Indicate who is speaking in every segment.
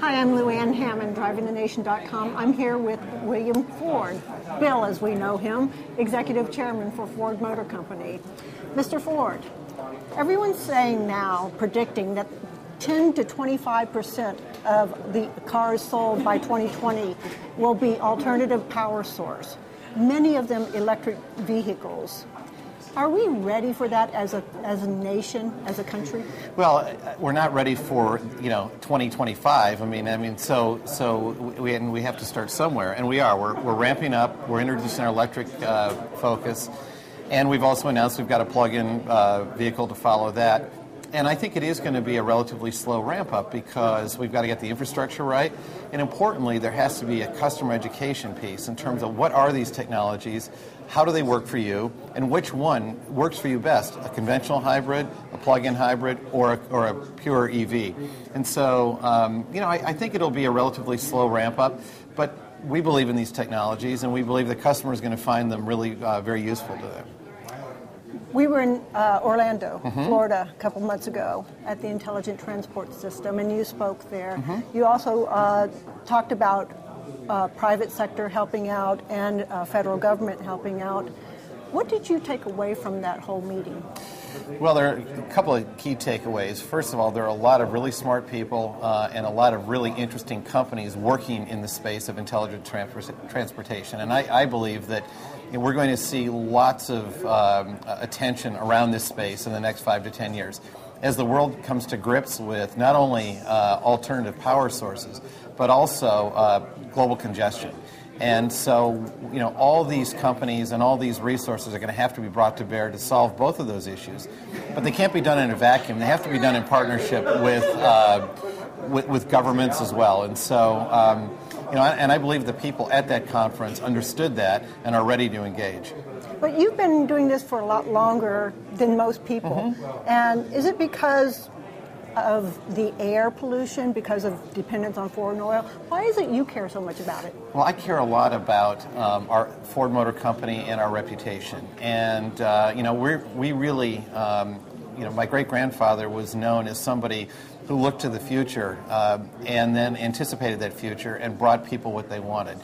Speaker 1: Hi, I'm Lou Ann Hammond, drivingthenation.com. I'm here with William Ford, Bill as we know him, Executive Chairman for Ford Motor Company. Mr. Ford, everyone's saying now, predicting that 10 to 25 percent of the cars sold by 2020 will be alternative power source, many of them electric vehicles. Are we ready for that as a, as a nation, as a country?
Speaker 2: Well, we're not ready for you know 2025. I mean, I mean, so so we and we have to start somewhere, and we are. We're, we're ramping up. We're introducing our electric uh, Focus, and we've also announced we've got a plug-in uh, vehicle to follow that. And I think it is going to be a relatively slow ramp up because we've got to get the infrastructure right. And importantly, there has to be a customer education piece in terms of what are these technologies, how do they work for you, and which one works for you best a conventional hybrid, a plug in hybrid, or a, or a pure EV. And so, um, you know, I, I think it'll be a relatively slow ramp up, but we believe in these technologies and we believe the customer is going to find them really uh, very useful to them.
Speaker 1: We were in uh, Orlando, mm-hmm. Florida, a couple months ago at the Intelligent Transport System, and you spoke there. Mm-hmm. You also uh, talked about uh, private sector helping out and uh, federal government helping out. What did you take away from that whole meeting?
Speaker 2: Well, there are a couple of key takeaways. First of all, there are a lot of really smart people uh, and a lot of really interesting companies working in the space of intelligent transportation. And I, I believe that we're going to see lots of um, attention around this space in the next five to ten years. As the world comes to grips with not only uh, alternative power sources, but also uh, global congestion. And so, you know, all these companies and all these resources are going to have to be brought to bear to solve both of those issues. But they can't be done in a vacuum. They have to be done in partnership with, uh, with, with, governments as well. And so, um, you know, and I believe the people at that conference understood that and are ready to engage.
Speaker 1: But you've been doing this for a lot longer than most people. Mm-hmm. And is it because of the air pollution because of dependence on foreign oil. Why is it you care so much about it?
Speaker 2: Well, I care a lot about um, our Ford Motor Company and our reputation. And, uh, you know, we we really, um, you know, my great grandfather was known as somebody who looked to the future uh, and then anticipated that future and brought people what they wanted.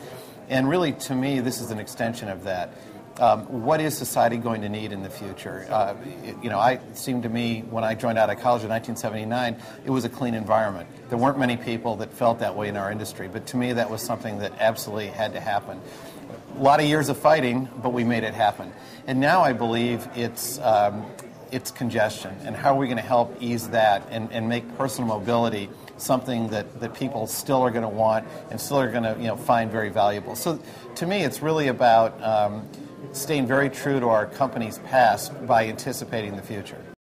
Speaker 2: And really, to me, this is an extension of that. Um, what is society going to need in the future? Uh, you know, I, it seemed to me when I joined out of college in 1979, it was a clean environment. There weren't many people that felt that way in our industry, but to me, that was something that absolutely had to happen. A lot of years of fighting, but we made it happen. And now I believe it's um, it's congestion, and how are we going to help ease that and, and make personal mobility something that, that people still are going to want and still are going to you know find very valuable. So to me, it's really about um, staying very true to our company's past by anticipating the future.